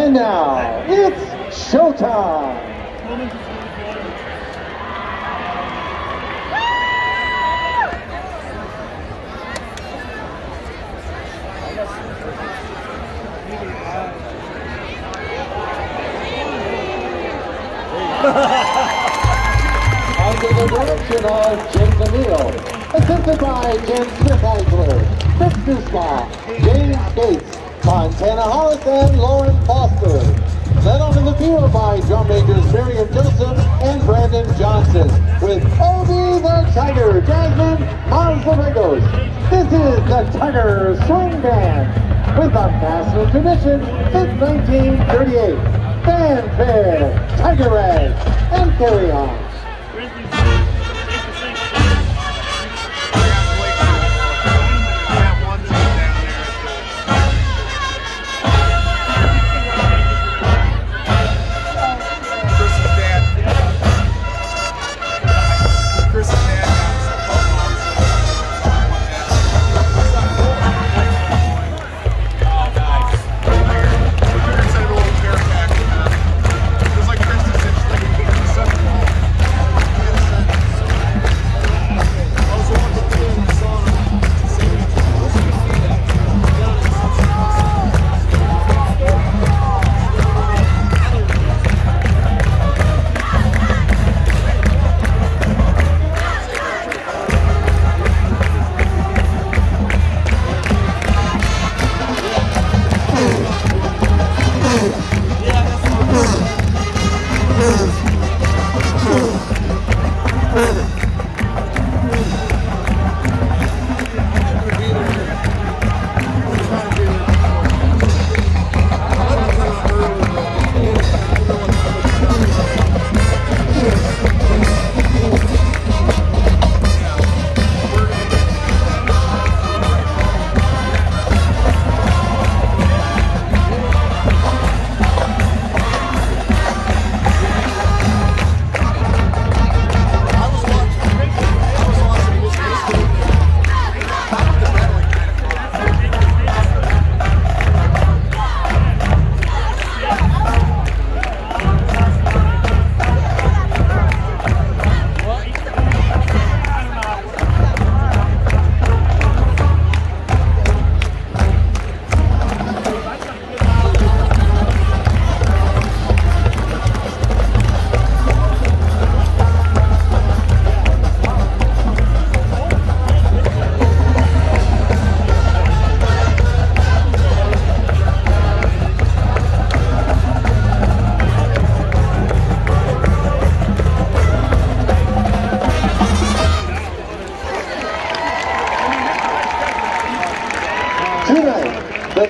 And now, it's showtime. Under the direction of Jim Camille, assisted by Jim Smith-Eisler, Chris Dusma, James Gates, Montana Hollis, and Lauren Foster. Led on in the field by drum majors Miriam Joseph and Brandon Johnson, with Obie the Tiger, Jasmine Mazlarigos. This is the Tiger Swing Band, with a national tradition since 1938. Fanfare, Tiger Rag, and Carry On.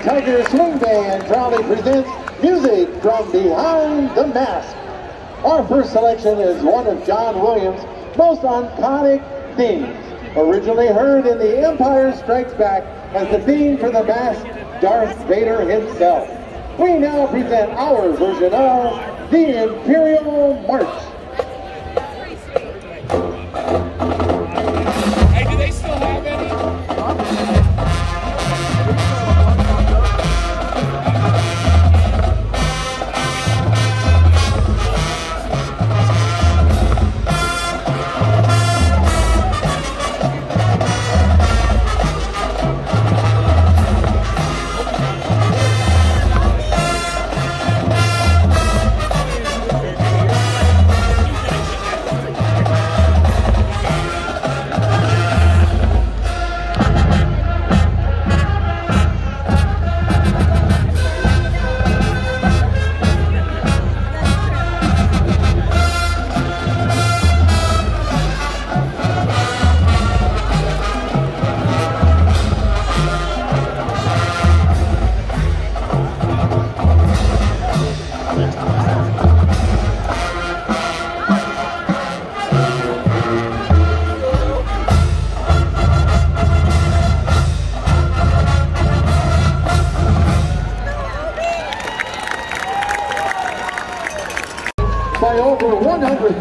Tiger Swing Band proudly presents music from behind the mask. Our first selection is one of John Williams' most iconic themes, originally heard in The Empire Strikes Back as the theme for the mask, Darth Vader himself. We now present our version of The Imperial March.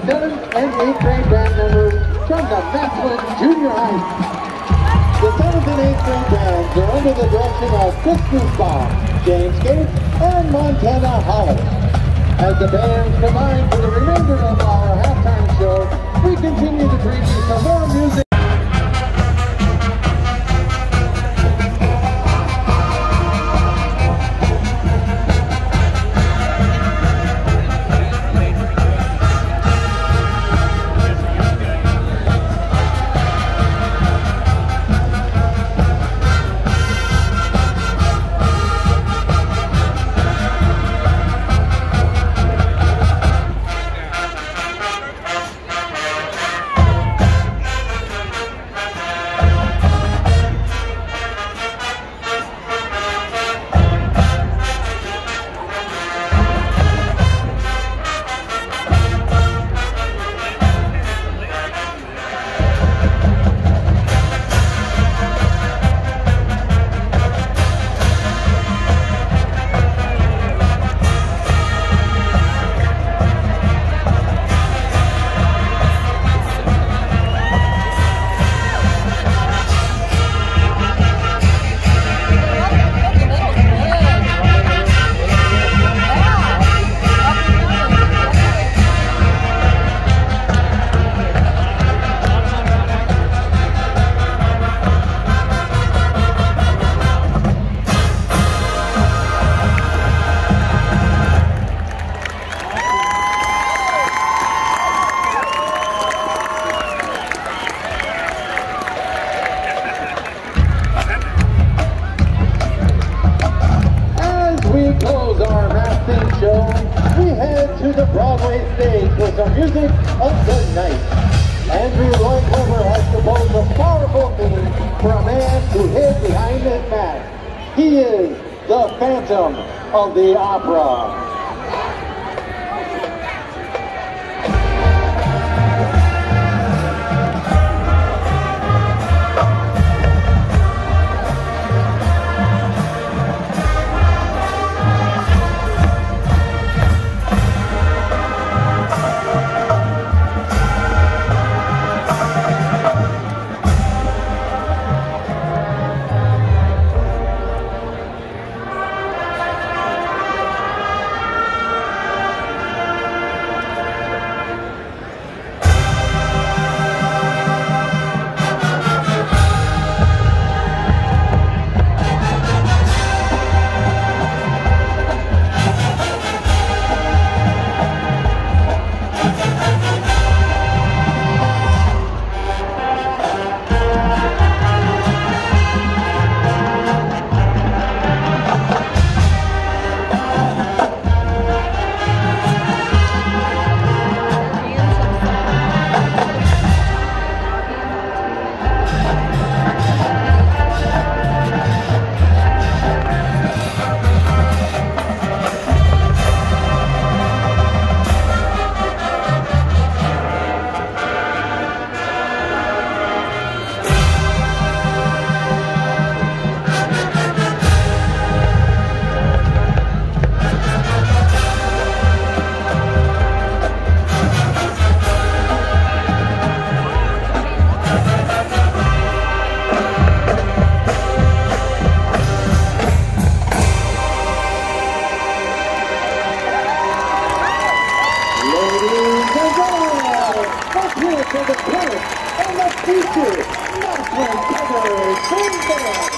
100 7th and 8th grade band members from the Massillon Junior High. The 7th and 8th grade bands are under the direction of Chris Nussbaum, James Gates, and Montana Hollis. As the bands combine for the remainder of our halftime show, we continue to bring you some more music. To the Broadway stage with the music of the night. Andrew Lloyd Webber has composed a powerful theme for a man who hid behind his mask. He is the Phantom of the Opera. Let's hear it for the past and the future, National Brothers Sunday.